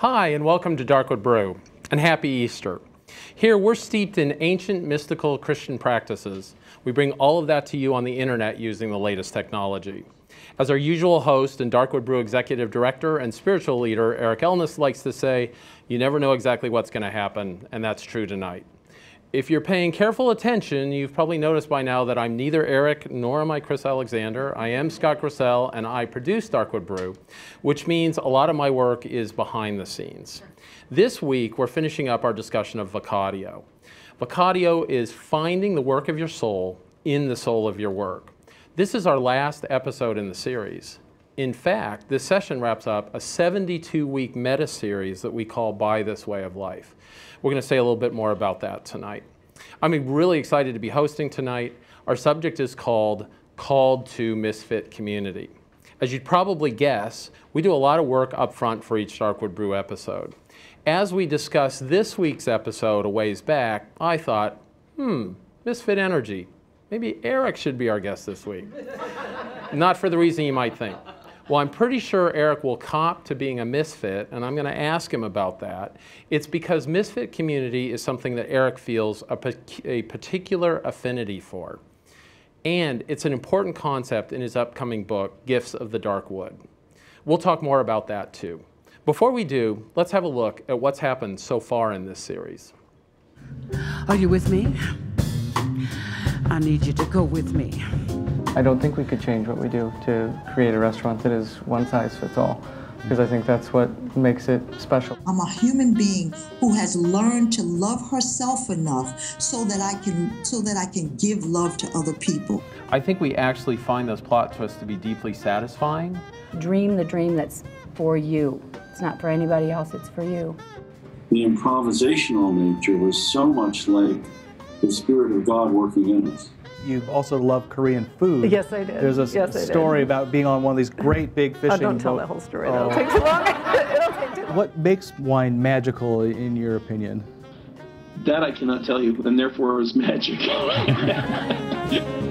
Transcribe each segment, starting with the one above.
Hi, and welcome to Darkwood Brew, and happy Easter. Here, we're steeped in ancient mystical Christian practices. We bring all of that to you on the internet using the latest technology. As our usual host and Darkwood Brew executive director and spiritual leader, Eric Elnes likes to say, you never know exactly what's going to happen, and that's true tonight. If you're paying careful attention, you've probably noticed by now that I'm neither Eric nor am I Chris Alexander. I am Scott Grissel and I produce Darkwood Brew, which means a lot of my work is behind the scenes. This week, we're finishing up our discussion of Vocatio. Vocatio is finding the work of your soul in the soul of your work. This is our last episode in the series. In fact, this session wraps up a 72 week meta series that we call By This Way of Life. We're going to say a little bit more about that tonight. I'm really excited to be hosting tonight. Our subject is called Called to Misfit Community. As you'd probably guess, we do a lot of work up front for each Darkwood Brew episode. As we discussed this week's episode a ways back, I thought, hmm, Misfit Energy. Maybe Eric should be our guest this week. Not for the reason you might think. Well, I'm pretty sure Eric will cop to being a misfit, and I'm going to ask him about that. It's because misfit community is something that Eric feels a, a particular affinity for. And it's an important concept in his upcoming book, Gifts of the Dark Wood. We'll talk more about that too. Before we do, let's have a look at what's happened so far in this series. Are you with me? I need you to go with me. I don't think we could change what we do to create a restaurant that is one size fits all because I think that's what makes it special. I'm a human being who has learned to love herself enough so that I can so that I can give love to other people. I think we actually find those plot twists to be deeply satisfying. Dream the dream that's for you. It's not for anybody else, it's for you. The improvisational nature was so much like the Spirit of God working in us you also love Korean food. Yes, I did. There's a yes, story about being on one of these great big fishing. Oh, don't tell boat. that whole story. That'll oh. take too long. It'll take too long. What makes wine magical, in your opinion? That I cannot tell you, and therefore it was magic.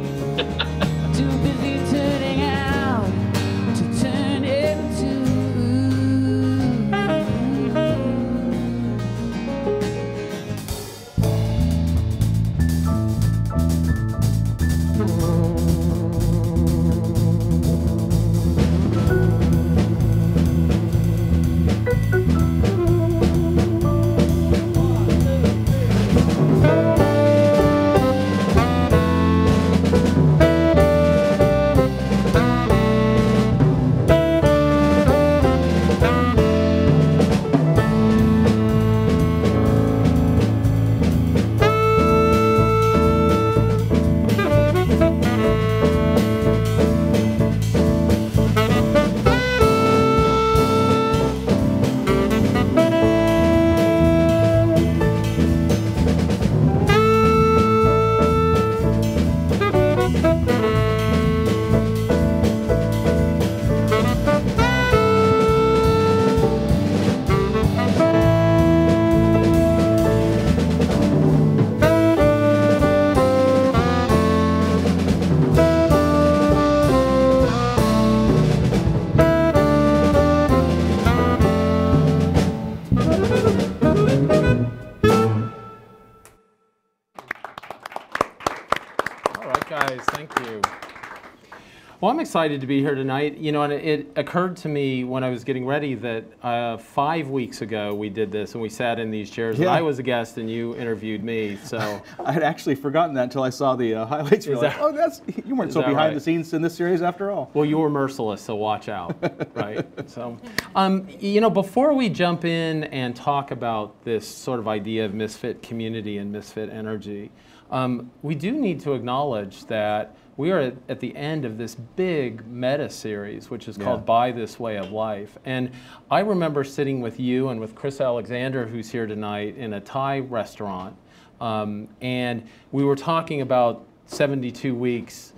I'm excited to be here tonight. You know, and it, occurred to me when I was getting ready that uh, five weeks ago we did this and we sat in these chairs. Yeah. I was a guest and you interviewed me. So I had actually forgotten that until I saw the uh, highlights. Like, oh, that's you weren't so behind right? the scenes in this series after all. Well, you were merciless, so watch out, right? So, um, you know, before we jump in and talk about this sort of idea of misfit community and misfit energy, um, we do need to acknowledge that we are at, at, the end of this big meta series, which is called yeah. By This Way of Life. And I remember sitting with you and with Chris Alexander, who's here tonight, in a Thai restaurant. Um, and we were talking about 72 weeks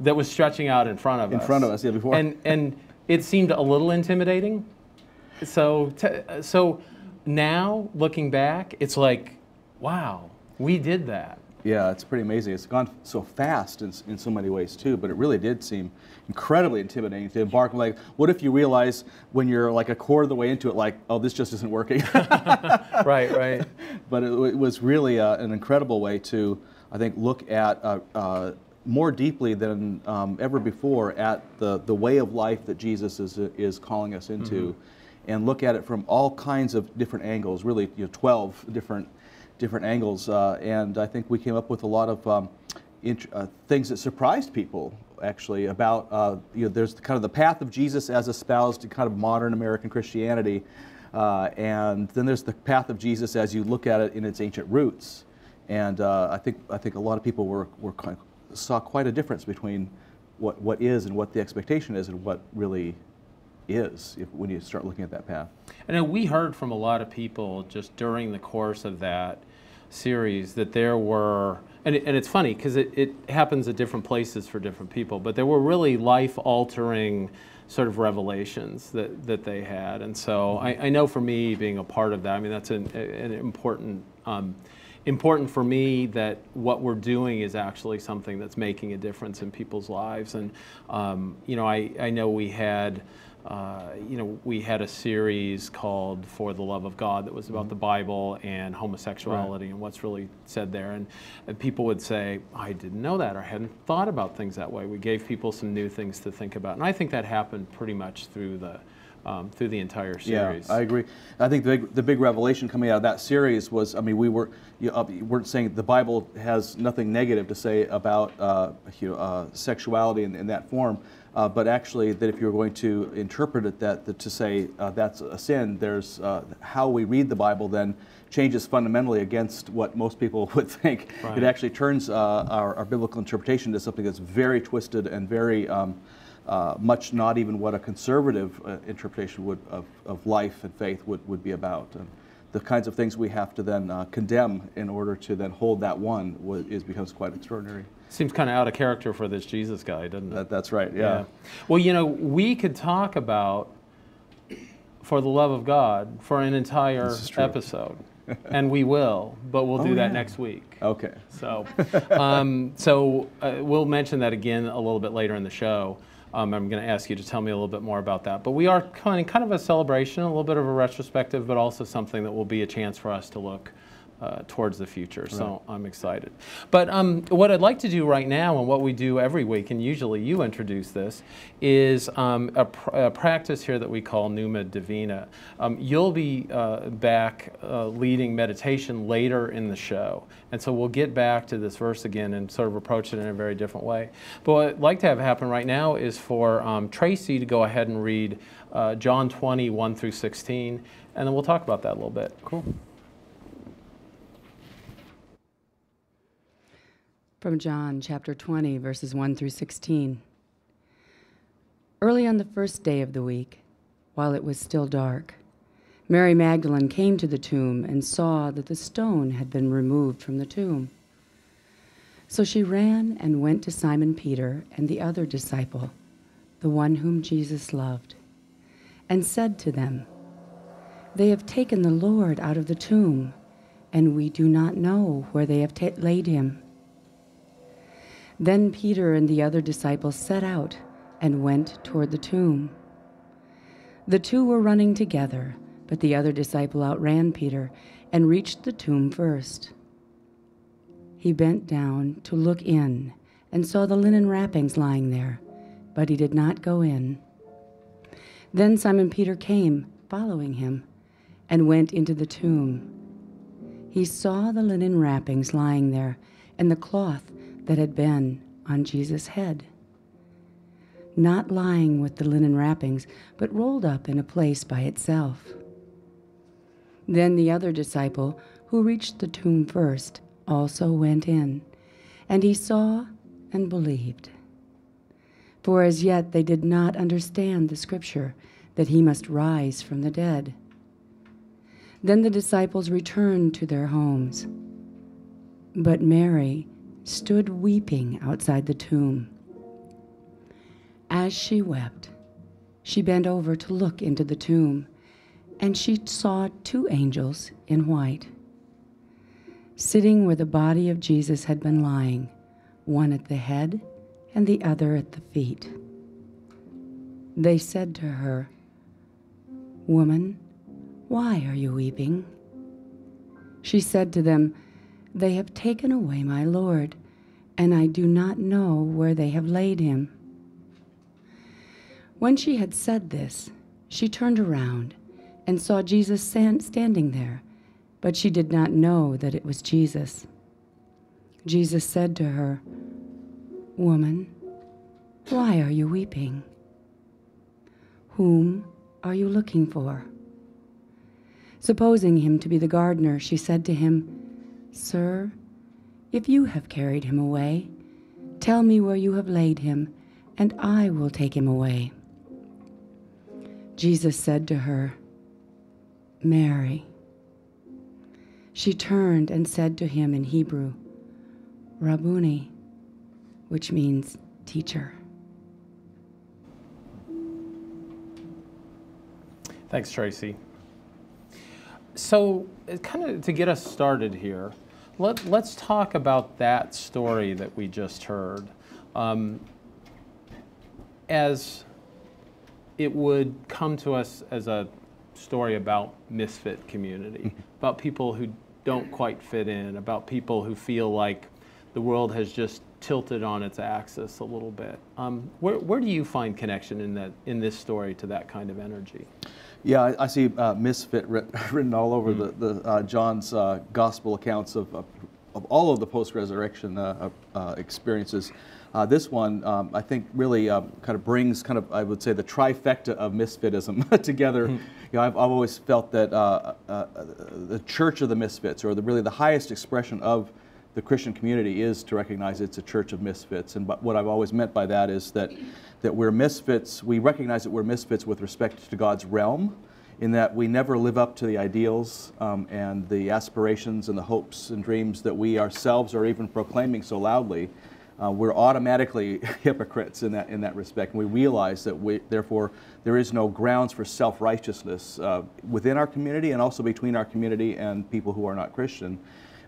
that was stretching out in front of in us. In front of us, yeah, before. And, and it seemed a little intimidating. So, so now, looking back, it's like, wow, we did that. Yeah, it's pretty amazing. It's gone so fast in, in so many ways too, but it really did seem incredibly intimidating to embark. Like, what if you realize when you're like a quarter of the way into it, like, oh, this just isn't working. right, right. But it, it was really uh, an incredible way to, I think, look at uh, uh, more deeply than um, ever before at the, the way of life that Jesus is, is calling us into, mm-hmm. and look at it from all kinds of different angles. Really, you know, 12 different different angles, uh, and I think we came up with a lot of um, uh, things that surprised people actually about uh, you know there's kind of the path of Jesus as espoused to kind of modern American Christianity, uh, and then there's the path of Jesus as you look at it in its ancient roots, and uh, I think I think a lot of people were, were kind of, saw quite a difference between what what is and what the expectation is and what really is if, when you start looking at that path. And we heard from a lot of people just during the course of that series that there were, and, it, and it's funny because it, it happens at different places for different people, but there were really life altering sort of revelations that, that they had. And so I, I know for me being a part of that, I mean, that's an, an important. Um, important for me that what we're doing is actually something that's making a difference in people's lives. And, um, you know, I, I know we had uh, you know, we had a series called For the Love of God that was about mm-hmm. the Bible and homosexuality right. and what's really said there. And, and, people would say, I didn't know that or I hadn't thought about things that way. We gave people some new things to think about. And I think that happened pretty much through the, um, through the entire series. Yeah, I agree. I think the big, the big revelation coming out of that series was, I mean, we were you, uh, you weren't saying the Bible has nothing negative to say about uh, you know, uh, sexuality in, in, that form, uh, but actually, that if you're going to interpret it that, that to say uh, that's a sin, there's uh, how we read the Bible then changes fundamentally against what most people would think. Right. It actually turns uh, our, our, biblical interpretation to something that's very twisted and very um, uh, much not even what a conservative uh, interpretation would, of, of life and faith would, would be about. And the kinds of things we have to then condemn in order to then hold that one is becomes quite extraordinary. Seems kind of out of character for this Jesus guy, doesn't it? That, that's right, yeah. yeah. Well, you know, we could talk about For the Love of God for an entire episode. and we will, but we'll do oh, that yeah. next week. Okay. So, um, so uh, we'll mention that again a little bit later in the show. Um, I'm going to ask you to tell me a little bit more about that. But we are kind of, kind of a celebration, a little bit of a retrospective, but also something that will be a chance for us to look uh, towards the future. So right. I'm excited. But um, what I'd like to do right now, and what we do every week, and usually you introduce this, is um, a, pr a, practice here that we call Numa Divina. Um, you'll be uh, back uh, leading meditation later in the show. And so we'll get back to this verse again and sort of approach it in a very different way. But what I'd like to have happen right now is for um, Tracy to go ahead and read uh, John 20, 1 through 16, and then we'll talk about that a little bit. Cool. From John chapter 20, verses 1 through 16. Early on the first day of the week, while it was still dark, Mary Magdalene came to the tomb and saw that the stone had been removed from the tomb. So she ran and went to Simon Peter and the other disciple, the one whom Jesus loved, and said to them, They have taken the Lord out of the tomb, and we do not know where they have laid him. Then Peter and the other disciples set out and went toward the tomb. The two were running together, but the other disciple outran Peter and reached the tomb first. He bent down to look in and saw the linen wrappings lying there, but he did not go in. Then Simon Peter came, following him, and went into the tomb. He saw the linen wrappings lying there and the cloth that had been on Jesus' head. Not lying with the linen wrappings, but rolled up in a place by itself. Then the other disciple, who reached the tomb first, also went in, and he saw and believed. For as yet they did not understand the scripture that he must rise from the dead. Then the disciples returned to their homes. But Mary, stood weeping outside the tomb. As she wept, she bent over to look into the tomb, and she saw two angels in white, sitting where the body of Jesus had been lying, one at the head and the other at the feet. They said to her, Woman, why are you weeping? She said to them, They have taken away my Lord, and I do not know where they have laid him. When she had said this, she turned around and saw Jesus standing there, but she did not know that it was Jesus. Jesus said to her, Woman, why are you weeping? Whom are you looking for? Supposing him to be the gardener, she said to him, Sir, if you have carried him away, tell me where you have laid him, and I will take him away. Jesus said to her, Mary. She turned and said to him in Hebrew, Rabboni, which means teacher. Thanks, Tracy. So, kind of to get us started here, let, let's talk about that story that we just heard. Um, as it would come to us as a story about misfit community, mm-hmm. about people who don't quite fit in, about people who feel like the world has just tilted on its axis a little bit. Um, where, where do you find connection in that in this story to that kind of energy? Yeah, I, I see uh, misfit writ, written all over mm. the, the uh, John's uh, gospel accounts of, of, of, all of the post-resurrection uh, uh, experiences. Uh, this one, um, I think, really um, kind of brings kind of, I would say, the trifecta of misfitism together. Mm. You know, I've, I've, always felt that the church of the misfits, or the, really the highest expression of the Christian community is to recognize it's a church of misfits. And what I've always meant by that is that that we're misfits, we recognize that we're misfits with respect to God's realm, in that we never live up to the ideals um, and the aspirations and the hopes and dreams that we ourselves are even proclaiming so loudly. Uh, we're automatically hypocrites in that, in that respect. And we realize that we, therefore, there is no grounds for self righteousness uh, within our community and also between our community and people who are not Christian.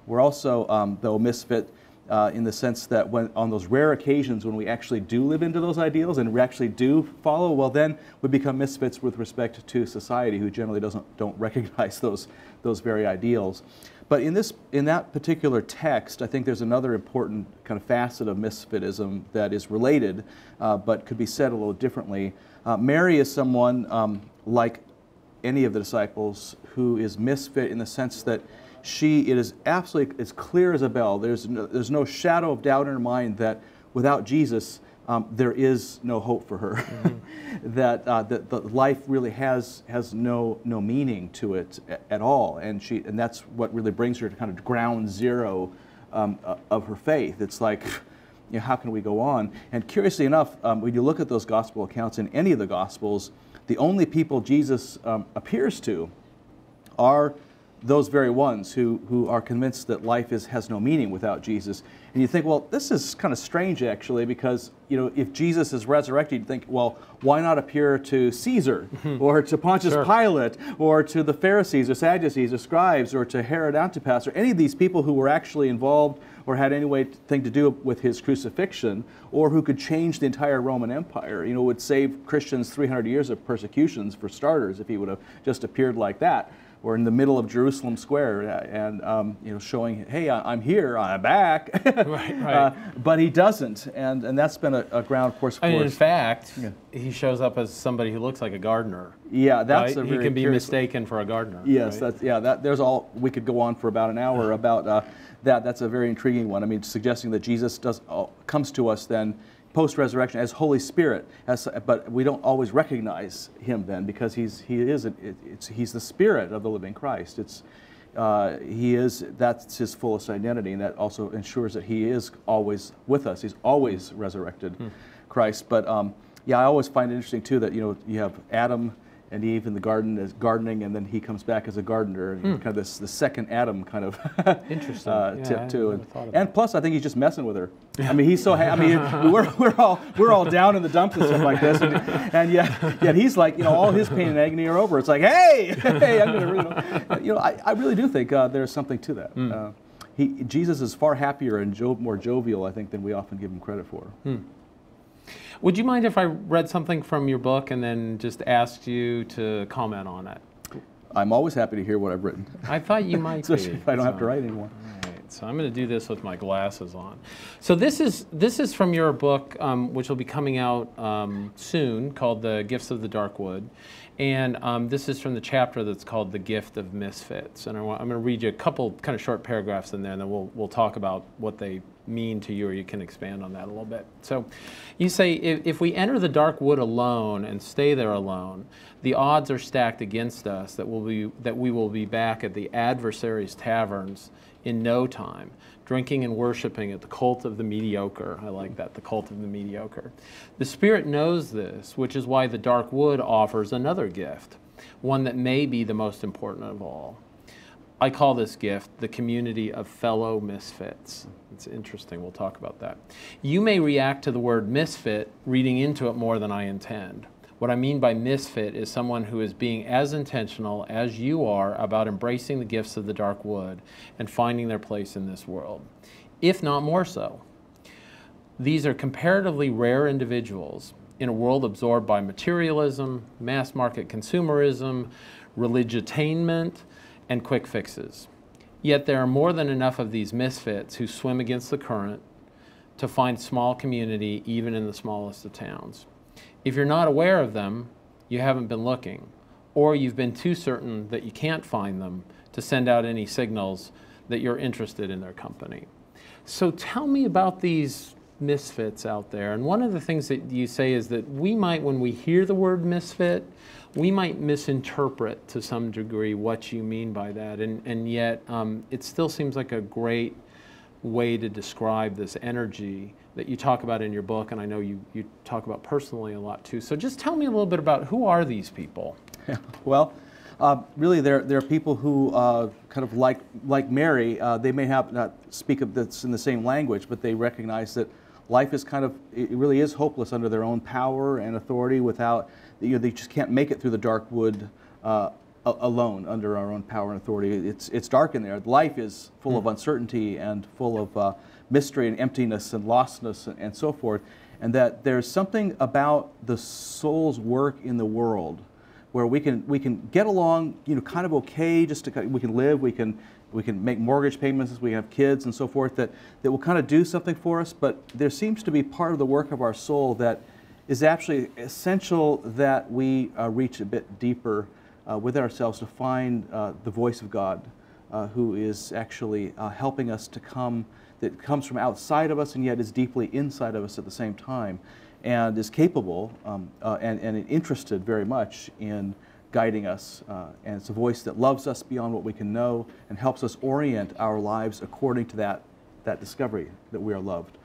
We're also, um, though, misfit uh, in the sense that when on those rare occasions when we actually do live into those ideals and we actually do follow, well, then we become misfits with respect to society, who generally doesn't don't recognize those those very ideals. But in this in that particular text, I think there's another important kind of facet of misfitism that is related, uh, but could be said a little differently. Uh, Mary is someone um, like any of the disciples who is misfit in the sense that she, it is absolutely as clear as a bell. There's no, there's no shadow of doubt in her mind that without Jesus, um, there is no hope for her. Mm-hmm. that uh, that the life really has has no no meaning to it at all, and she and that's what really brings her to kind of ground zero um, uh, of her faith. It's like. You know, how can we go on? And curiously enough, um, when you look at those gospel accounts in any of the gospels, the only people Jesus um, appears to are those very ones who, who are convinced that life is, has no meaning without Jesus. And you think, well, this is kind of strange actually, because you know, if Jesus is resurrected, you think, well, why not appear to Caesar or to Pontius sure. Pilate or to the Pharisees or Sadducees or scribes or to Herod Antipas or any of these people who were actually involved or had any way thing to do with his crucifixion or who could change the entire Roman Empire, you know, would save Christians 300 years of persecutions for starters if he would have just appeared like that or in the middle of Jerusalem Square and um, you know showing, hey, I'm here, I'm back. right, right. Uh, but he doesn't, and and that's been a, a ground course. I mean, in fact, yeah. he shows up as somebody who looks like a gardener. Yeah, that's right? he can be mistaken for a gardener. Yes, right? that's yeah. That there's all we could go on for about an hour about uh, that. That's a very intriguing one. I mean, suggesting that Jesus does uh, comes to us then post-resurrection as Holy Spirit, as, but we don't always recognize him then because he's he is it, he's the Spirit of the living Christ. It's uh, he is that's his fullest identity, and that also ensures that he is always with us. He's always resurrected hmm. Christ. But um, yeah, I always find it interesting too that you know you have Adam and Eve in the garden as gardening, and then he comes back as a gardener, hmm. kind of this the second Adam kind of interesting uh, yeah, tip too. And, and, plus, I think he's just messing with her. I mean, he's so. I mean, we're, we're all we're all down in the dumps and stuff like this, and, and yet yet he's like, you know, all his pain and agony are over. It's like, hey, hey, I'm gonna, you know, you know I, I really do think uh, there's something to that. Mm. Uh, he, Jesus is far happier and jo- more jovial, I think, than we often give him credit for. Would you mind if I read something from your book and then just asked you to comment on it? I'm always happy to hear what I've written, I thought you might especially be. if I don't have to write anymore. All right, so I'm going to do this with my glasses on. So this is this is from your book, um, which will be coming out um, soon, called "The Gifts of the Dark Wood," and um, this is from the chapter that's called "The Gift of Misfits." And I I'm going to read you a couple kind of short paragraphs in there, and then we'll we'll talk about what they mean to you, or you can expand on that a little bit. So, you say if, if we enter the dark wood alone and stay there alone, the odds are stacked against us that we'll be that we will be back at the adversary's taverns in no time, drinking and worshiping at the cult of the mediocre. I like that, the cult of the mediocre. The Spirit knows this, which is why the dark wood offers another gift, one that may be the most important of all. I call this gift the community of fellow misfits. It's interesting, we'll talk about that. You may react to the word misfit reading into it more than I intend. What I mean by misfit is someone who is being as intentional as you are about embracing the gifts of the dark wood and finding their place in this world, if not more so. These are comparatively rare individuals in a world absorbed by materialism, mass market consumerism, religiotainment, and quick fixes. Yet there are more than enough of these misfits who swim against the current to find small community even in the smallest of towns. If you're not aware of them, you haven't been looking, or you've been too certain that you can't find them to send out any signals that you're interested in their company. So tell me about these misfits out there. And one of the things that you say is that we might, when we hear the word misfit, we might misinterpret to some degree what you mean by that. And, and yet, um, it still seems like a great way to describe this energy that you talk about in your book, and I know you, you talk about personally a lot too. So just tell me a little bit about who are these people? Well, uh, really, there are people who uh, kind of like like Mary. Uh, they may have not speak of this in the same language, but they recognize that life is kind of it really is hopeless under their own power and authority. Without you know, they just can't make it through the dark wood uh, alone under our own power and authority. It's it's dark in there. Life is full of uncertainty and full of uh, mystery and emptiness and lostness and, and so forth. And that there's something about the soul's work in the world where we can we can get along, you know, kind of okay, just to we can live, we can we can make mortgage payments as we have kids and so forth that that will kind of do something for us. But there seems to be part of the work of our soul that is actually essential that we uh, reach a bit deeper uh, with ourselves to find uh, the voice of God, uh, who is actually uh, helping us to come that comes from outside of us and yet is deeply inside of us at the same time and is capable um, uh, and, and interested very much in guiding us. Uh, and it's a voice that loves us beyond what we can know and helps us orient our lives according to that, that discovery that we are loved.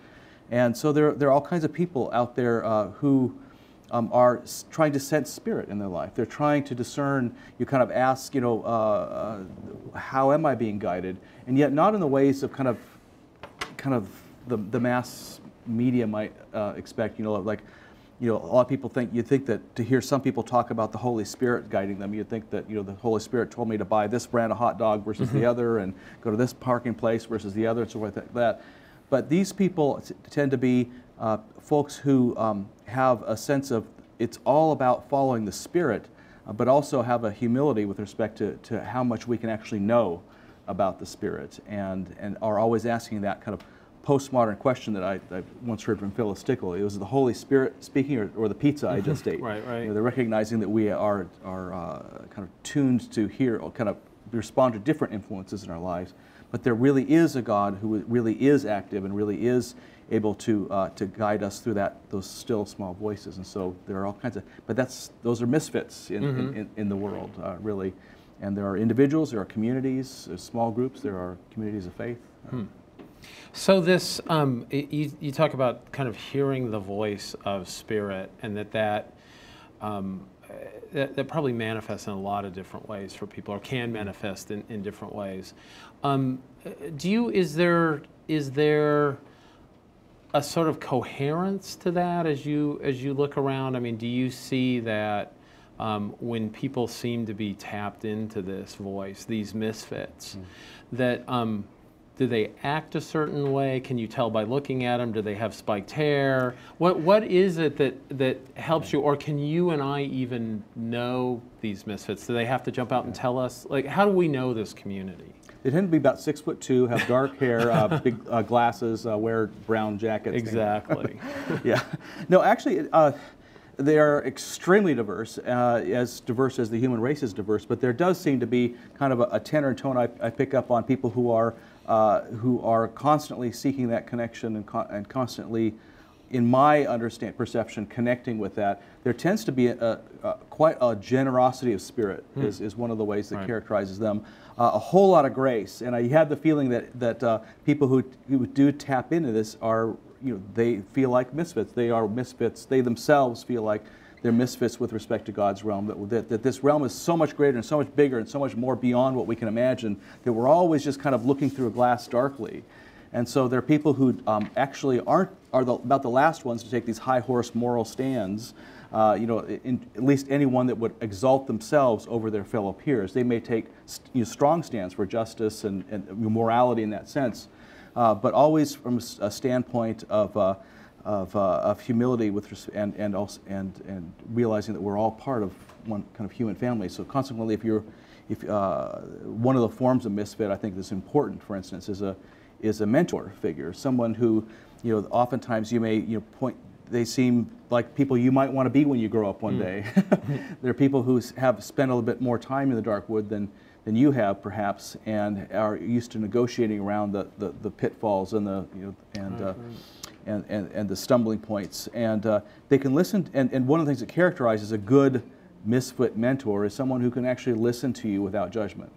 And so there, there are all kinds of people out there uh, who um, are trying to sense spirit in their life. They're trying to discern. You kind of ask, you know, uh, uh, how am I being guided? And yet not in the ways of kind of kind of the, the mass media might uh, expect. You know, like, you know, a lot of people think you think that to hear some people talk about the Holy Spirit guiding them, you think that you know the Holy Spirit told me to buy this brand of hot dog versus the other, and go to this parking place versus the other, and so forth like that. But these people t- tend to be uh, folks who um, have a sense of it's all about following the Spirit, uh, but also have a humility with respect to, to how much we can actually know about the Spirit, and, and are always asking that kind of postmodern question that I, I once heard from Phyllis Tickle. It was the Holy Spirit speaking or, or the pizza I just ate. Right, right. You know, they're recognizing that we are, are uh, kind of tuned to hear, or kind of respond to different influences in our lives. But there really is a God who really is active and really is able to, uh, to guide us through that, those still small voices. And so there are all kinds of, but that's, those are misfits in, in, in, in the world, uh, really. And there are individuals, there are communities, there's small groups, there are communities of faith. So this, um, you, you talk about kind of hearing the voice of spirit, and that that, um, that, that probably manifests in a lot of different ways for people, or can manifest in, in different ways. Um, do you? Is there is there a sort of coherence to that as you as you look around? I mean, do you see that um, when people seem to be tapped into this voice, these misfits, that um, do they act a certain way? Can you tell by looking at them? Do they have spiked hair? What what is it that that helps you, or can you and I even know these misfits? Do they have to jump out and tell us? Like, how do we know this community? They tend to be about six foot two, have dark hair, uh, big uh, glasses, uh, wear brown jackets. Exactly. yeah. No, actually, uh, they are extremely diverse, uh, as diverse as the human race is diverse. But there does seem to be kind of a, a tenor and tone I, I, pick up on people who are uh, who are constantly seeking that connection and, co- and constantly, in my understand perception, connecting with that. There tends to be a, a, quite a generosity of spirit hmm. is, is one of the ways that right. characterizes them. Uh, a whole lot of grace, and I had the feeling that that uh, people who, who do tap into this are you know, they feel like misfits. They are misfits. They themselves feel like they're misfits with respect to God's realm. That, that, that, this realm is so much greater and so much bigger and so much more beyond what we can imagine that we're always just kind of looking through a glass darkly. And so there are people who um, actually aren't are the, about the last ones to take these high horse moral stands. Uh, you know, in, at least anyone that would exalt themselves over their fellow peers. They may take you know, strong stands for justice and, and morality in that sense uh, but always from a standpoint of, uh, of, uh, of, humility with and, and, also, and, and realizing that we're all part of one kind of human family. So consequently, if you're, if, uh, one of the forms of misfit I think that's important, for instance, is a, is a mentor figure, someone who, you know, oftentimes you may you know, point, they seem like people you might want to be when you grow up one mm. day. there are people who have spent a little bit more time in the dark wood than, than you have perhaps and are used to negotiating around the, the, the pitfalls and the you know and, uh, and, and, and the stumbling points. And uh, they can listen and, and one of the things that characterizes a good misfit mentor is someone who can actually listen to you without judgment.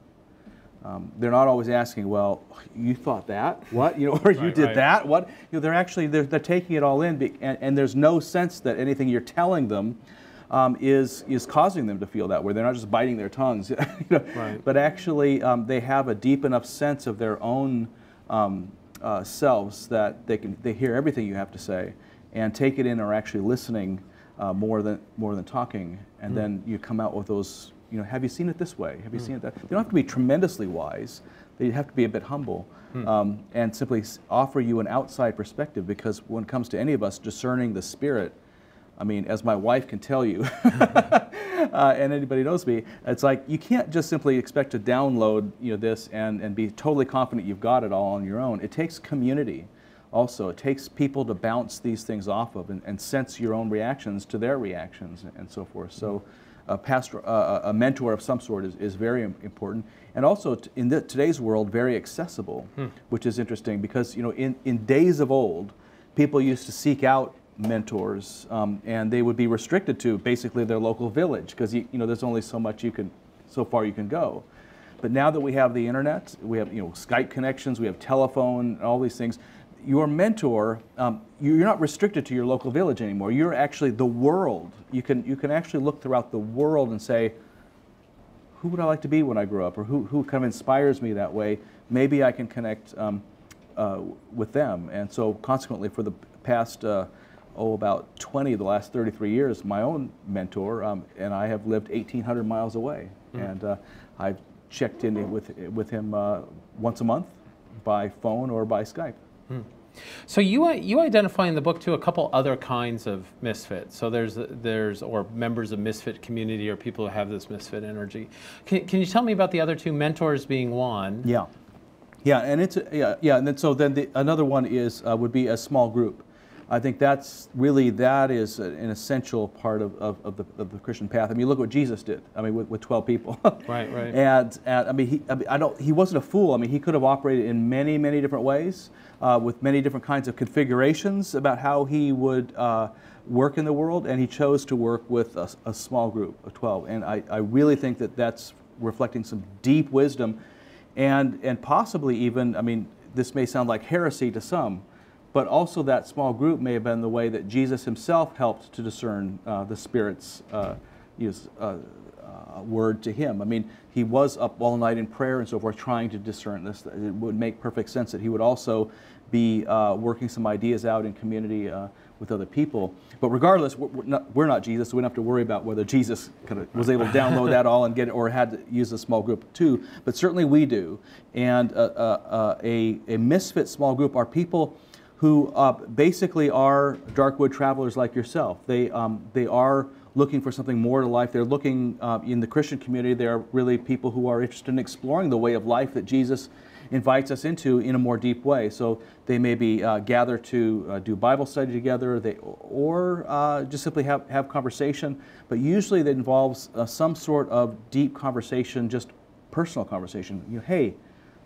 Um, they're not always asking well you thought that? What? You know or you did right. that? What? You know they're actually they're, they're taking it all in and, and there's no sense that anything you're telling them um, is, is causing them to feel that way. They're not just biting their tongues, you know, right. but actually um, they have a deep enough sense of their own um, uh, selves that they, can, they hear everything you have to say and take it in or actually listening uh, more, than, more than talking. And mm. then you come out with those, you know, have you seen it this way? Have you mm. seen it that? They don't have to be tremendously wise. They have to be a bit humble mm. um, and simply offer you an outside perspective because when it comes to any of us discerning the spirit, I mean, as my wife can tell you, uh, and anybody knows me, it's like you can't just simply expect to download you know, this and, and be totally confident you've got it all on your own. It takes community also. It takes people to bounce these things off of and, and sense your own reactions to their reactions and, and so forth. So a, pastor, uh, a mentor of some sort is, is very important. And also in the, today's world, very accessible, hmm. which is interesting because you know, in, in days of old, people used to seek out mentors, um, and they would be restricted to basically their local village because you, you know there's only so much you can, so far you can go. But now that we have the internet, we have you know Skype connections, we have telephone, all these things. Your mentor, um, you're not restricted to your local village anymore. You're actually the world. You can you can actually look throughout the world and say, who would I like to be when I grow up, or who who kind of inspires me that way? Maybe I can connect um, uh, with them. And so consequently, for the past uh, oh, about 20 of the last 33 years, my own mentor, um, and I have lived 1,800 miles away. Mm. And uh, I've checked in with, with him uh, once a month by phone or by Skype. Mm. So you you identify in the book too a couple other kinds of misfits. So there's there's or members of misfit community or people who have this misfit energy. Can, can you tell me about the other two? Mentors being one. Yeah, yeah, and it's yeah yeah, and then so then the, another one is uh, would be a small group. I think that's really that is an essential part of, of, of, the, of the Christian path. I mean, look what Jesus did. I mean, with, with 12 people. right, right. And, and I mean, he, I, mean, I don't. He wasn't a fool. I mean, he could have operated in many, many different ways, uh, with many different kinds of configurations about how he would uh, work in the world, and he chose to work with a, a small group of 12. And I, I really think that that's reflecting some deep wisdom, and and possibly even. I mean, this may sound like heresy to some but also that small group may have been the way that Jesus himself helped to discern uh, the Spirit's uh, uh, uh, word to him. I mean, he was up all night in prayer and so forth, trying to discern this. It would make perfect sense that he would also be uh, working some ideas out in community uh, with other people. But regardless, we're not, we're not, Jesus, so we don't have to worry about whether Jesus was able to download that all and get it, or had to use a small group too. But certainly we do. And a, a misfit small group are people who uh, basically are darkwood travelers like yourself. They, um, they are looking for something more to life. They're looking uh, in the Christian community, they're really people who are interested in exploring the way of life that Jesus invites us into in a more deep way. So they may be uh, gather to uh, do Bible study together, they, or uh, just simply have, have conversation. But usually that involves uh, some sort of deep conversation, just personal conversation. You know, hey,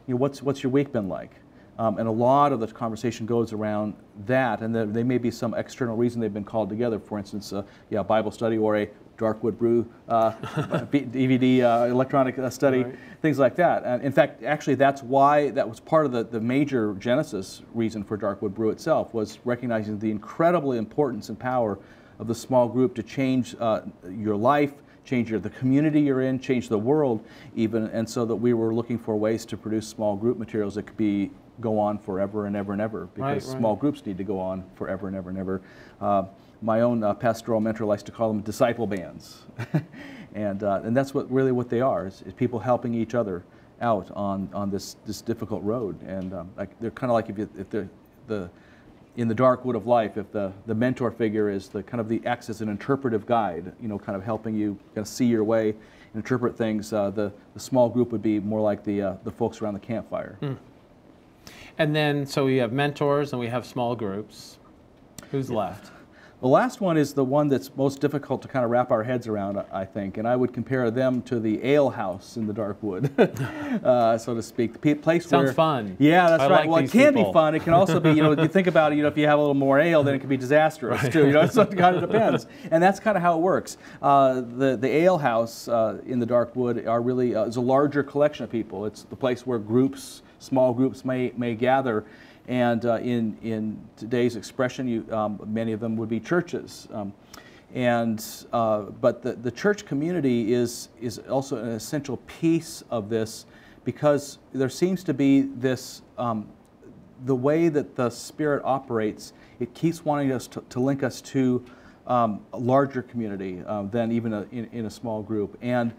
you know, what's, what's your week been like? Um, and a lot of the conversation goes around that, and there, there, may be some external reason they've been called together. For instance, uh, yeah, Bible study or a Darkwood Brew uh, DVD uh, electronic uh, study, right. things like that. And in fact, actually, that's why that was part of the, the major genesis reason for Darkwood Brew itself was recognizing the incredible importance and power of the small group to change uh, your life, change your, the community you're in, change the world even, and so that we were looking for ways to produce small group materials that could be go on forever and ever and ever because right, right. small groups need to go on forever and ever and ever. Uh, my own uh, pastoral mentor likes to call them disciple bands, and uh, and that's what really what they are is, is, people helping each other out on on this this difficult road, and um, like they're kind of like if, you, if they're the in the dark wood of life, if the, the mentor figure is the kind of the acts as an interpretive guide, you know, kind of helping you kind of see your way, interpret things, uh, the, the small group would be more like the, uh, the folks around the campfire. Mm. And then, so we have mentors and we have small groups. Who's yeah. left? The last one is the one that's most difficult to kind of wrap our heads around, I think, and I would compare them to the ale house in the dark wood, uh, so to speak. The place Sounds where, fun. Yeah, that's I right. Like well, it can people. be fun. It can also be, you know, if you think about it, you know, if you have a little more ale, then it can be disastrous right. too. You know, so it kind of depends, and that's kind of how it works. Uh, the the ale house uh, in the dark wood are really uh, is a larger collection of people. It's the place where groups, small groups, may may gather and uh, in, in today's expression, you, um, many of them would be churches. Um, and, uh, but the, the church community is, is also an essential piece of this because there seems to be this, um, the way that the Spirit operates, it keeps wanting us to, to link us to um, a larger community uh, than even a, in, in a small group. And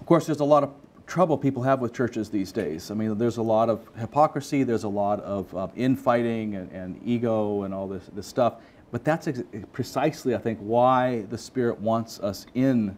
of course, there's a lot of trouble people have with churches these days. I mean, there's a lot of hypocrisy, there's a lot of uh, infighting and, and, ego and all this, this stuff. But that's precisely, I think, why the Spirit wants us in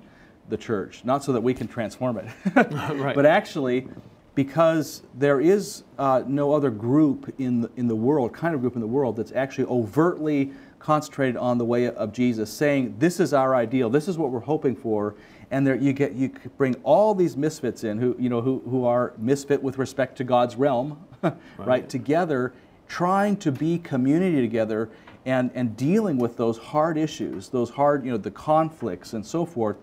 the church. Not so that we can transform it, right. but actually because there is uh, no other group in the, in the world, kind of group in the world, that's actually overtly concentrated on the way of Jesus, saying, This is our ideal, this is what we're hoping for, and there you get you bring all these misfits in who you know who, who are misfit with respect to God's realm, right. right. Together, trying to be community together and and dealing with those hard issues, those hard you know the conflicts and so forth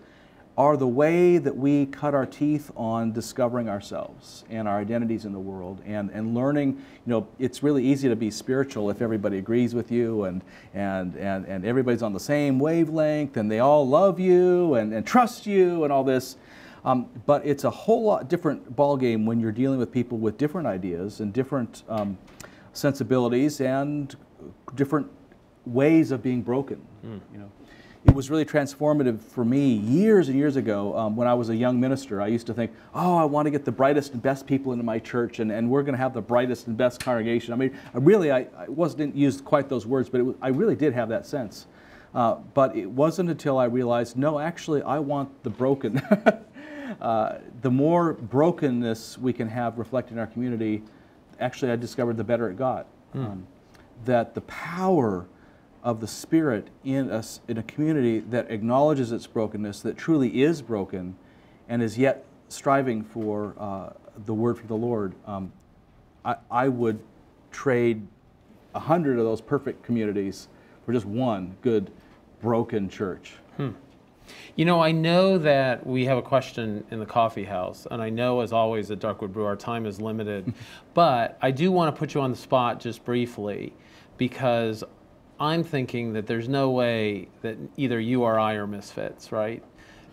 are the way that we cut our teeth on discovering ourselves and our identities in the world and, and learning, you know, it's really easy to be spiritual if everybody agrees with you and, and, and, and everybody's on the same wavelength and they all love you and, and trust you and all this. Um, but it's a whole lot different ballgame when you're dealing with people with different ideas and different um, sensibilities and different ways of being broken, mm. you know it was really transformative for me years and years ago um, when I was a young minister. I used to think, oh, I want to get the brightest and best people into my church, and, and we're going to have the brightest and best congregation. I mean, I really, I, I wasn't used quite those words, but was, I really did have that sense. Uh, but it wasn't until I realized, no, actually, I want the broken. uh, the more brokenness we can have reflected in our community, actually, I discovered the better it got. Mm. Um, that the power of the Spirit in us in a community that acknowledges its brokenness, that truly is broken, and is yet striving for uh, the word from the Lord, um, I, I, would trade a hundred of those perfect communities for just one good broken church. Hmm. You know, I know that we have a question in the coffee house, and I know, as always, at Darkwood Brew, our time is limited. but I do want to put you on the spot just briefly because I'm thinking that there's no way that either you or I are misfits, right?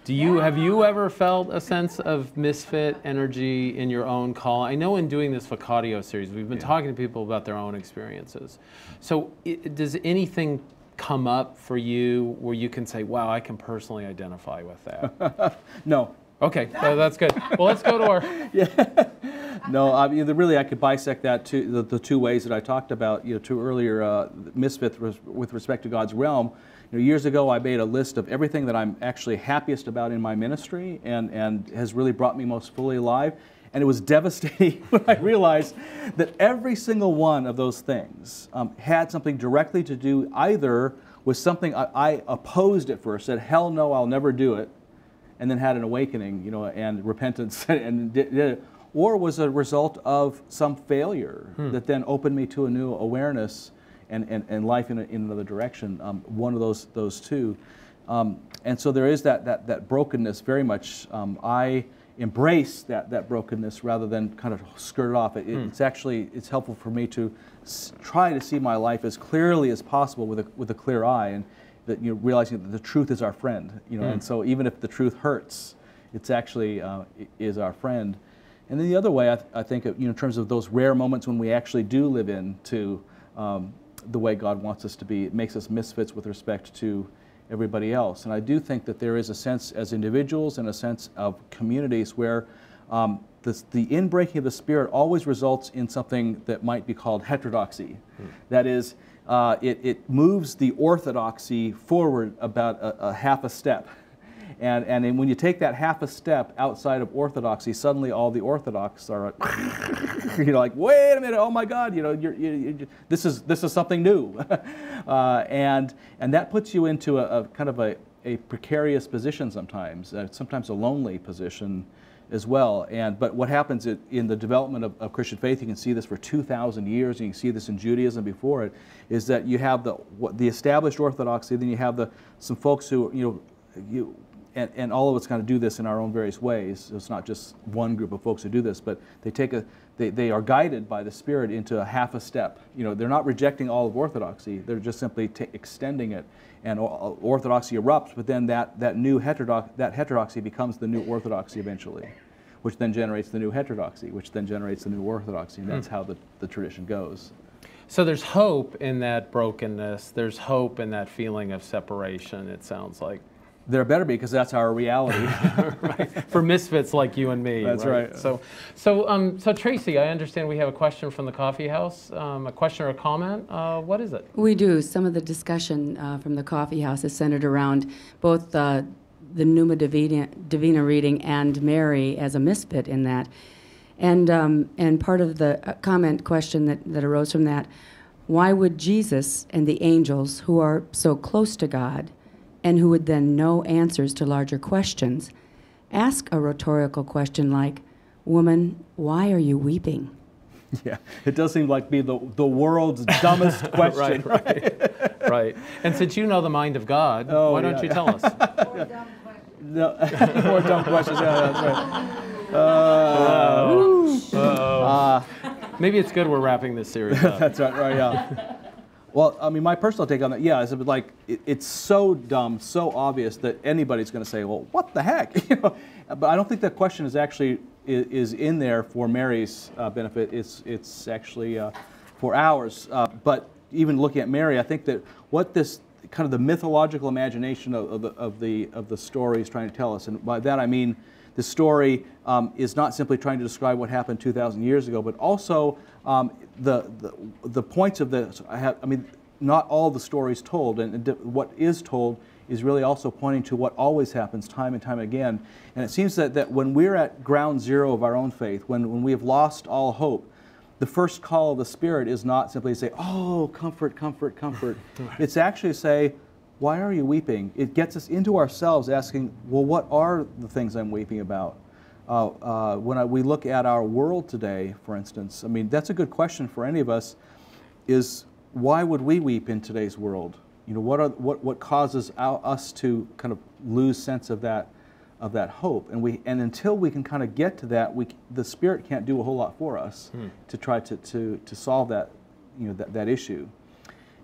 Do you have you ever felt a sense of misfit energy in your own call? I know in doing this Vocatio series, we've been talking to people about their own experiences. So, i does anything come up for you where you can say, "Wow, I can personally identify with that"? No, okay, so that's good. Well, let's go to our. no. I mean, really, I could bisect that to the, the two ways that I talked about, you know, two earlier uh, misfit with respect to God's realm. You know, years ago, I made a list of everything that I'm actually happiest about in my ministry, and and has really brought me most fully alive. And it was devastating when I realized that every single one of those things um, had something directly to do either with something I, I opposed at first, said, "Hell no, I'll never do it," and then had an awakening, you know, and repentance, and did, did it, or was a result of some failure that then opened me to a new awareness and, and, and life in, a, in another direction. Um, one of those those two, um, and so there is that that, that brokenness very much. Um, I embrace that that brokenness rather than kind of skirt it off. It, It's actually it's helpful for me to s- try to see my life as clearly as possible with a with a clear eye and that you know, realizing that the truth is our friend. You know, and so even if the truth hurts, it's actually uh, is our friend. And then the other way, I, th- I think, you know, in terms of those rare moments when we actually do live into um, the way God wants us to be, it makes us misfits with respect to everybody else. And I do think that there is a sense as individuals and a sense of communities where um, this, the inbreaking of the Spirit always results in something that might be called heterodoxy. That is, uh, it, it moves the orthodoxy forward about a, a half a step. And, and when you take that half a step outside of orthodoxy, suddenly all the orthodox are, you know, like, wait a minute, oh my God, you know, you're, you, you, this is this is something new, uh, and and that puts you into a, a kind of a, a precarious position sometimes, uh, sometimes a lonely position as well. And but what happens in the development of, of Christian faith, you can see this for 2,000 years, and you can see this in Judaism before it, is that you have the the established orthodoxy, then you have the some folks who you know you and, and all of us kind of do this in our own various ways. It's not just one group of folks who do this, but they take a they, they are guided by the Spirit into a half a step. You know, they're not rejecting all of orthodoxy; they're just simply extending it. And orthodoxy erupts, but then that that new heterodox that heterodoxy becomes the new orthodoxy eventually, which then generates the new heterodoxy, which then generates the new orthodoxy, and that's hmm. how the, the tradition goes. So there's hope in that brokenness. There's hope in that feeling of separation. It sounds like There better be, because that's our reality. right. for misfits like you and me. That's right. So, so, um, so Tracy, I understand we have a question from the coffee house. Um, a question or a comment. Uh, what is it? We do. Some of the discussion uh, from the coffee house is centered around both uh, the Numa Divina, Divina reading and Mary as a misfit in that. And, um, and part of the uh, comment question that, that arose from that why would Jesus and the angels, who are so close to God and who would then know answers to larger questions, ask a rhetorical question like, Woman, why are you weeping? yeah, it does seem like be the the world's dumbest question. right, right, right. And since you know the mind of God, Oh, why don't yeah, you yeah. tell us? No, more dumb questions. Yeah, that's right. Uh, Maybe it's good we're wrapping this series up. that's right. Right. Yeah. Well, I mean, my personal take on that, yeah, is it like it, it's so dumb, so obvious that anybody's going to say, "Well, what the heck?" you know. But I don't think that question is actually is, is in there for Mary's uh, benefit. It's it's actually uh, for ours. Uh, but even looking at Mary, I think that what this kind of the mythological imagination of, of the of the of the story is trying to tell us, and by that I mean the story um, is not simply trying to describe what happened 2,000 years ago, but also um, the, the the points of this. I, have, I mean, not all the stories told, and, and what is told is really also pointing to what always happens time and time again. And it seems that, that when we're at ground zero of our own faith, when, when we have lost all hope, the first call of the Spirit is not simply to say, oh, comfort, comfort, comfort. It's actually to say, why are you weeping? It gets us into ourselves asking, well, what are the things I'm weeping about? Uh, uh, when I, we look at our world today, for instance, I mean, that's a good question for any of us, is why would we weep in today's world? You know, what, are, what, what causes our, us to kind of lose sense of that, of that hope? And, we, and until we can kind of get to that, we, the Spirit can't do a whole lot for us to try to, to, to solve that, you know, that, that issue.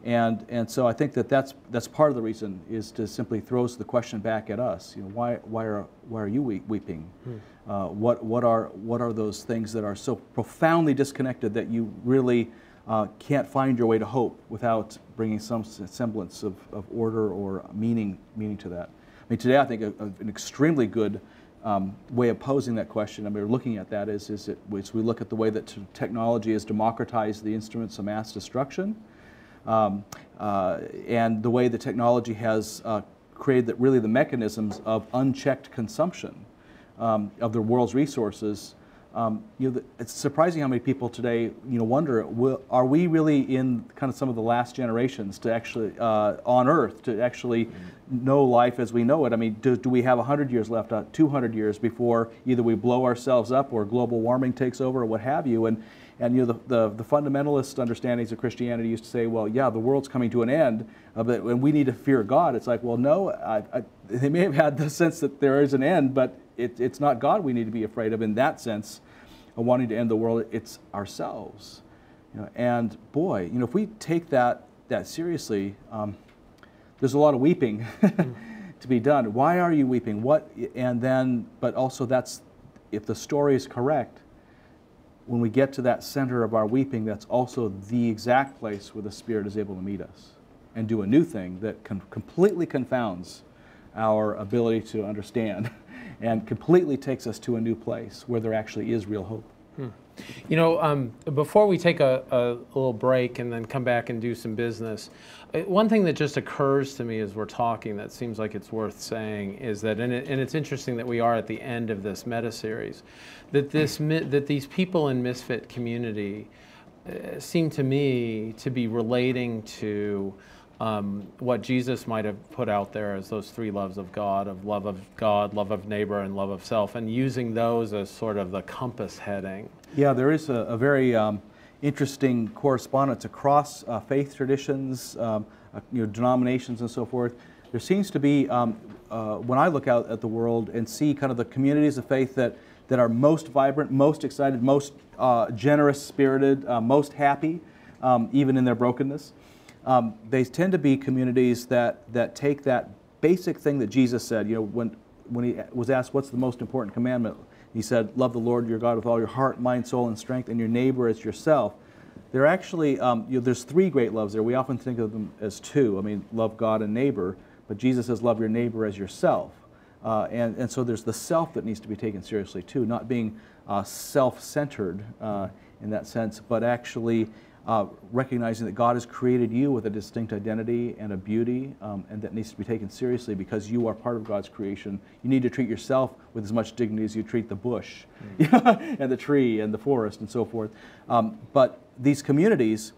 And, and so I think that that's, that's part of the reason is to simply throws the question back at us. You know, why, why, are, why are you weeping? Hmm. Uh, what, what, are, what are those things that are so profoundly disconnected that you really uh, can't find your way to hope without bringing some semblance of, of order or meaning, meaning to that? I mean, today I think a, a, an extremely good um, way of posing that question, I mean, looking at that is, is, it, is we look at the way that technology has democratized the instruments of mass destruction um, uh, and the way the technology has uh, created the, really the mechanisms of unchecked consumption um, of the world's resources. Um, you know, it's surprising how many people today, you know, wonder, will, are we really in kind of some of the last generations to actually, uh, on Earth, to actually mm-hmm. know life as we know it? I mean, do, do we have 100 years left, uh, 200 years before either we blow ourselves up or global warming takes over or what have you? And, and you know, the, the, the, fundamentalist understandings of Christianity used to say, well, yeah, the world's coming to an end, uh, but, and we need to fear God. It's like, well, no, I, I, they may have had the sense that there is an end, but it, it's not God we need to be afraid of in that sense of wanting to end the world. It's ourselves. You know, and boy, you know, if we take that, that seriously, um, there's a lot of weeping to be done. Why are you weeping? What? And then, but also that's, if the story is correct, when we get to that center of our weeping, that's also the exact place where the Spirit is able to meet us and do a new thing that completely confounds our ability to understand and completely takes us to a new place where there actually is real hope. You know, um, before we take a, a, little break and then come back and do some business, uh, one thing that just occurs to me as we're talking that seems like it's worth saying is that, and, it, and it's interesting that we are at the end of this meta series, that this that these people in misfit community uh, seem to me to be relating to um, what Jesus might have put out there as those three loves of God, of love of God, love of neighbor, and love of self, and using those as sort of the compass heading. Yeah, there is a, a very um, interesting correspondence across uh, faith traditions, um, uh, you know, denominations, and so forth. There seems to be, um, uh, when I look out at the world and see kind of the communities of faith that, that are most vibrant, most excited, most uh, generous spirited, uh, most happy, um, even in their brokenness um, they tend to be communities that, that take that basic thing that Jesus said. You know, when, when he was asked, What's the most important commandment? He said, Love the Lord your God with all your heart, mind, soul, and strength, and your neighbor as yourself. There are actually, um, you know, there's three great loves there. We often think of them as two. I mean, love God and neighbor, but Jesus says, Love your neighbor as yourself. Uh, and, and so there's the self that needs to be taken seriously too, not being uh, self centered uh, in that sense, but actually uh, recognizing that God has created you with a distinct identity and a beauty, um, and that needs to be taken seriously because you are part of God's creation. You need to treat yourself with as much dignity as you treat the bush mm. and the tree and the forest and so forth. Um, but these communities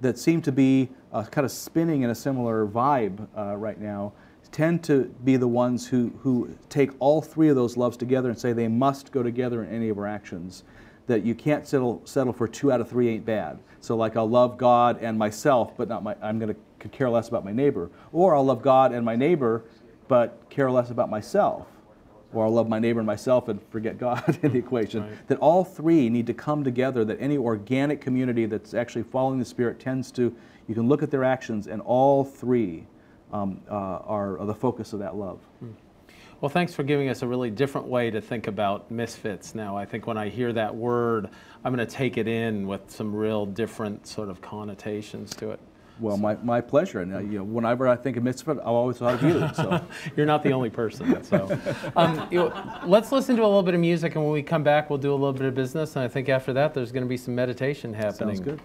that seem to be uh, kind of spinning in a similar vibe uh, right now tend to be the ones who, who take all three of those loves together and say they must go together in any of our actions that you can't settle, settle for two out of three ain't bad. So like I'll love God and myself, but not my, I'm going to care less about my neighbor. Or I'll love God and my neighbor, but care less about myself. Or I'll love my neighbor and myself and forget God in the equation. Right. That all three need to come together, that any organic community that's actually following the Spirit tends to, you can look at their actions and all three um, uh, are, are, the focus of that love. Hmm. Well, thanks for giving us a really different way to think about misfits now. I think when I hear that word, I'm going to take it in with some real different sort of connotations to it. Well, my, my pleasure. And uh, you know, whenever I think of misfit, I always thought of you. So you're not the only person. So um, you know, let's listen to a little bit of music, and when we come back, we'll do a little bit of business. And I think after that, there's going to be some meditation happening. Sounds good.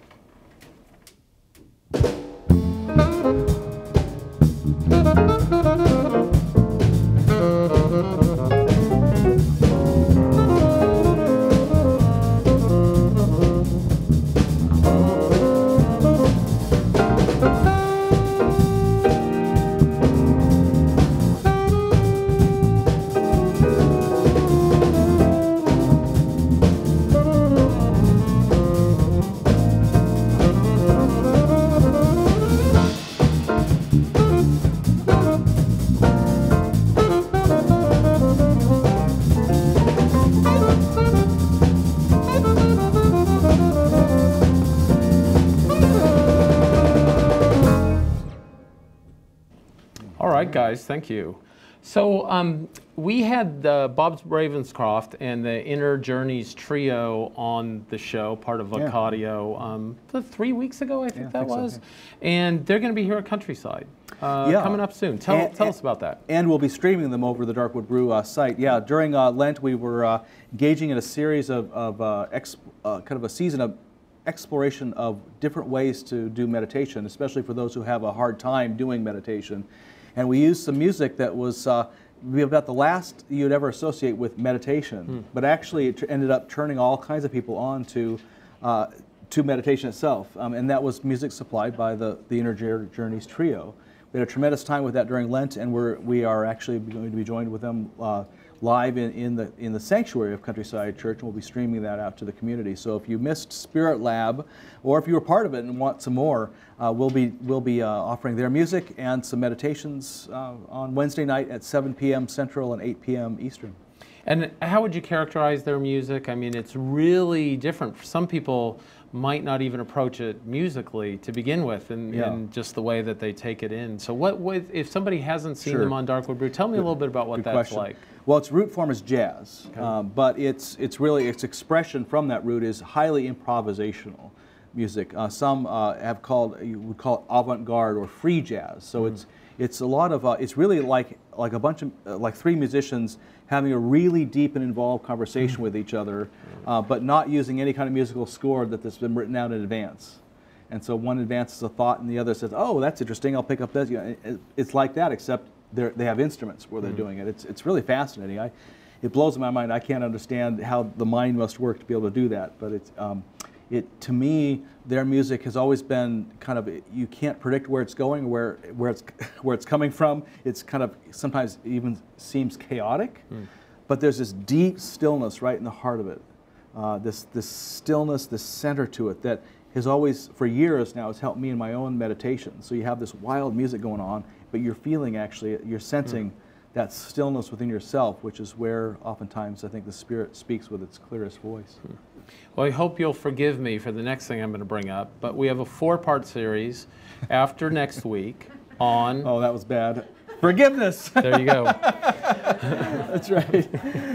Guys. Thank you. So um, we had uh, Bob Ravenscroft and the Inner Journeys trio on the show, part of Yeah. Vocatio, um, three weeks ago, I think Yeah, I that think so, was. And they're going to be here at Countryside uh, Yeah. coming up soon. Tell, And- tell us about that. And we'll be streaming them over the Darkwood Brew uh, site. Yeah, during uh, Lent, we were uh, engaging in a series of, of uh, ex- uh, kind of a season of exploration of different ways to do meditation, especially for those who have a hard time doing meditation. And we used some music that was uh, about the last you'd ever associate with meditation, but actually it ended up turning all kinds of people on to. Uh, to meditation itself, um, and that was music supplied by the, the Inner Jour- Journeys Trio. We had a tremendous time with that during Lent, and we're, we are actually going to be joined with them uh, live in, in, the, in the sanctuary of Countryside Church, and we'll be streaming that out to the community. So if you missed Spirit Lab, or if you were part of it and want some more, uh, we'll be, we'll be uh, offering their music and some meditations uh, on Wednesday night at 7 p.m. Central and 8 p.m. Eastern. And how would you characterize their music? I mean, it's really different. Some people might not even approach it musically to begin with, and, Yeah. just the way that they take it in. So, what, what if somebody hasn't seen Sure. them on Darkwood Brew? Tell me a little bit about what that's question. like. Well, its root form is jazz, um, but it's it's really its expression from that root is highly improvisational music. Uh, some uh, have called you would call it avant-garde or free jazz. So it's it's a lot of uh, it's really like like a bunch of uh, like three musicians having a really deep and involved conversation with each other, uh, but not using any kind of musical score that has been written out in advance. And so one advances a thought, and the other says, "Oh, that's interesting. I'll pick up this." You know, it- it- it's like that, except they have instruments where they're doing it. It's it's really fascinating. I, it blows my mind. I can't understand how the mind must work to be able to do that. But it's um, it to me, their music has always been kind of you can't predict where it's going, where where it's where it's coming from. It's kind of sometimes even seems chaotic, but there's this deep stillness right in the heart of it uh, this this stillness, this center to it that has always, for years now, has helped me in my own meditation. So you have this wild music going on, but you're feeling actually, you're sensing hmm. that stillness within yourself, which is where oftentimes I think the Spirit speaks with its clearest voice. Hmm. Well, I hope you'll forgive me for the next thing I'm going to bring up, but we have a four part series after next week on. Oh, that was bad. Forgiveness. There you go. That's right.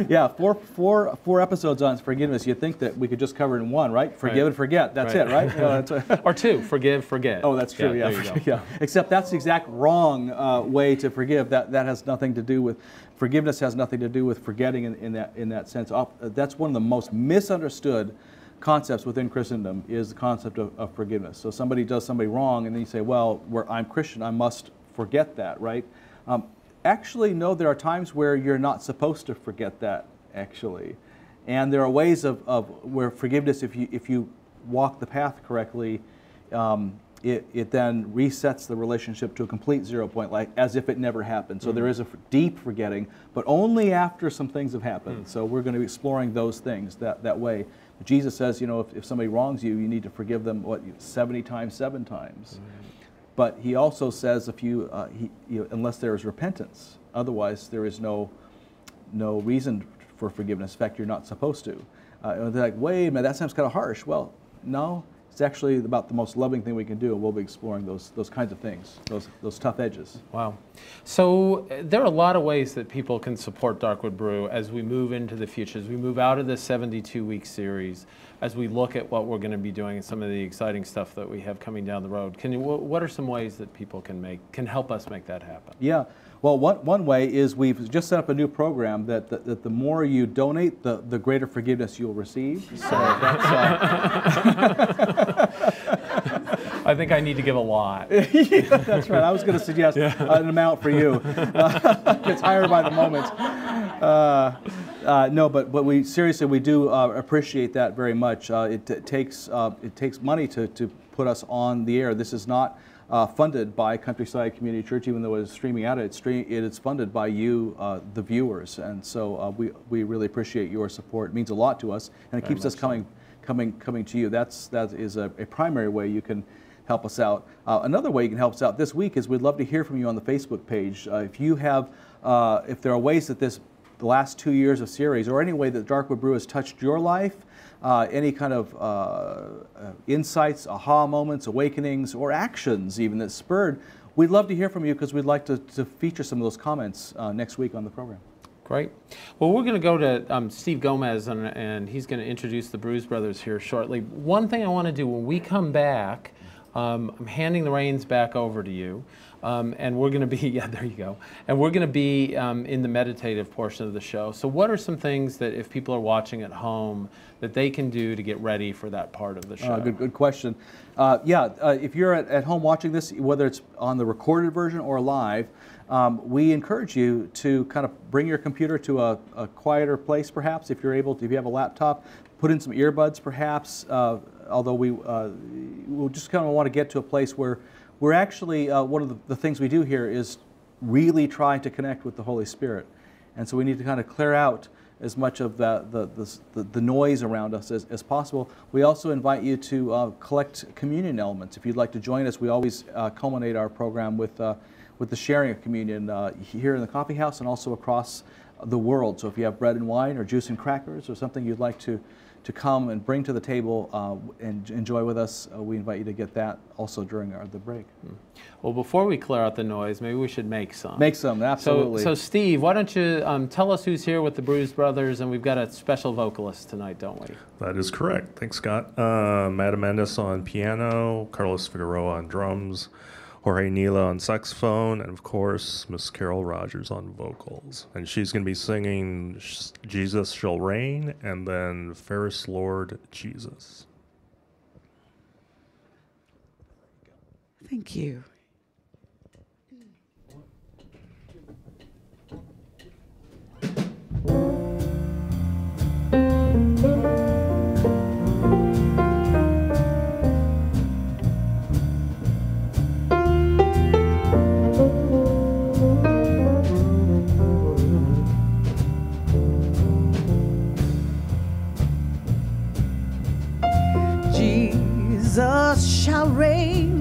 Yeah, four, four, four episodes on forgiveness. You'd think that we could just cover it in one, right? Forgive Right. and forget. That's Right. it, right? Know, that's or two, forgive, forget. Oh, that's true. Yeah, go. yeah. Except that's the exact wrong uh, way to forgive. That that has nothing to do with forgiveness. Has nothing to do with forgetting in, in that in that sense. Uh, That's one of the most misunderstood concepts within Christendom is the concept of, of forgiveness. So somebody does somebody wrong, and then you say, "Well, where I'm Christian, I must forget that," right? Um, actually, no. There are times where you're not supposed to forget that. Actually, and there are ways of, of where forgiveness, if you if you walk the path correctly, um, it, it then resets the relationship to a complete zero point, like as if it never happened. So there is a f- deep forgetting, but only after some things have happened. So we're going to be exploring those things that, that way. Jesus says, you know, if, if somebody wrongs you, you need to forgive them, what, 70 times, seven times. But he also says, if you, uh, he, you unless there is repentance, otherwise there is no, no reason for forgiveness. In fact, you're not supposed to. Uh, they're like, wait a minute, that sounds kind of harsh. Well, no, it's actually about the most loving thing we can do. and We'll be exploring those, those kinds of things, those, those tough edges. Wow. So uh, there are a lot of ways that people can support Darkwood Brew as we move into the future, as we move out of this 72 week series, as we look at what we're going to be doing and some of the exciting stuff that we have coming down the road. Can you, what are some ways that people can make, can help us make that happen? Yeah. Well, one, one way is we've just set up a new program that, that, that the more you donate, the, the greater forgiveness you'll receive. So that's, uh, I think I need to give a lot. that's right. I was going to suggest an amount for you. it's higher by the moment. Uh, uh, no, but, but we seriously we do uh, appreciate that very much. Uh, it, takes uh, it takes money to, to put us on the air. This is not uh, funded by Countryside Community Church, even though it's streaming out. It's stream, it is funded by you, uh, the viewers, and so uh, we we really appreciate your support. It means a lot to us, and it keeps us coming coming coming to you. That's that is a, a primary way you can help us out. Uh, another way you can help us out this week is we'd love to hear from you on the Facebook page. Uh, if you have, uh, if there are ways that this, the last two years of series, or any way that Darkwood Brew has touched your life, uh, any kind of uh, uh, insights, aha moments, awakenings, or actions even that spurred we'd love to hear from you because we'd like to, to feature some of those comments next week on the program. Great. Well, we're going to go to um, Steve Gomez, and, and he's going to introduce the Bruise Brothers here shortly. One thing I want to do when we come back, um, I'm handing the reins back over to you. Um, and we're going to be, yeah, there you go. And we're going to be um, in the meditative portion of the show. So, what are some things that if people are watching at home that they can do to get ready for that part of the show? Uh, good, good question. Uh, yeah, uh, if you're at, at home watching this, whether it's on the recorded version or live, um, we encourage you to kind of bring your computer to a, a, quieter place, perhaps, if you're able to. If you have a laptop, put in some earbuds, perhaps. Uh, although we uh, we just kind of want to get to a place where we're actually, uh, one of the, the, things we do here is really try to connect with the Holy Spirit. And so we need to kind of clear out as much of the, the, the, the noise around us as, as, possible. We also invite you to uh, collect communion elements. If you'd like to join us, we always uh, culminate our program with, uh, with the sharing of communion here in the coffee house and also across the world. So if you have bread and wine or juice and crackers or something you'd like to to come and bring to the table uh, and enjoy with us, uh, we invite you to get that also during our, the break. Hmm. Well, before we clear out the noise, maybe we should make some. Make some, absolutely. So, so Steve, why don't you um, tell us who's here with the Bruise Brothers? And we've got a special vocalist tonight, don't we? That is correct. Thanks, Scott. Uh, Matt Amendis on piano, Carlos Figueroa on drums. Jorge Nila on saxophone, and of course, Miss Carol Rogers on vocals. And she's going to be singing Jesus Shall Reign and then Fairest Lord Jesus. Thank you. Shall reign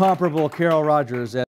Incomparable Carol Rogers.